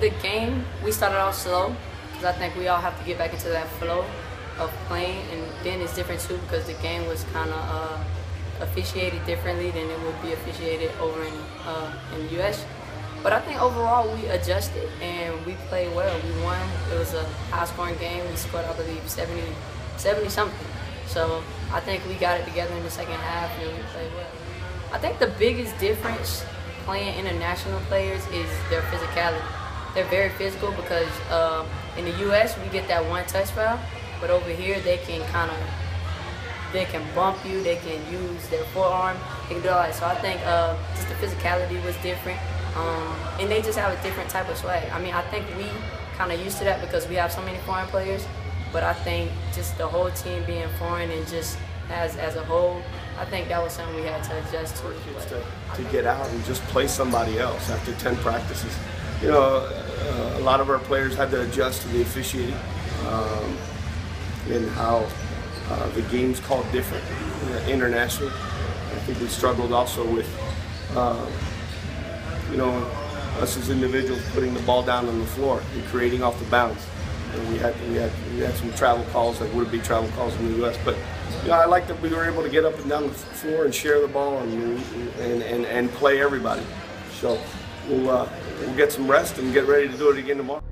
the game we started off slow because I think we all have to get back into that flow of playing, and then it's different too because the game was kind of uh, officiated differently than it would be officiated over in uh, in the U.S. But I think overall we adjusted and we played well. We won. It was a high-scoring game. We scored, I believe, 70, 70 something. So I think we got it together in the second half and we played well. I think the biggest difference playing international players is their physicality. They're very physical because uh, in the U.S. we get that one touch foul, but over here they can kind of they can bump you, they can use their forearm, they can do all that. So I think uh, just the physicality was different, um, and they just have a different type of swag. I mean, I think we kind of used to that because we have so many foreign players, but I think just the whole team being foreign and just as as a whole, I think that was something we had to adjust to. To, to get out and just play somebody else after 10 practices. You know, uh, a lot of our players had to adjust to the officiating um, and how uh, the game's called different internationally. I think we struggled also with, uh, you know, us as individuals putting the ball down on the floor and creating off the bounce. And we had we had we had some travel calls that would be travel calls in the U.S. But you know, I like that we were able to get up and down the floor and share the ball and and, and, and play everybody. So we'll uh, we'll get some rest and get ready to do it again tomorrow.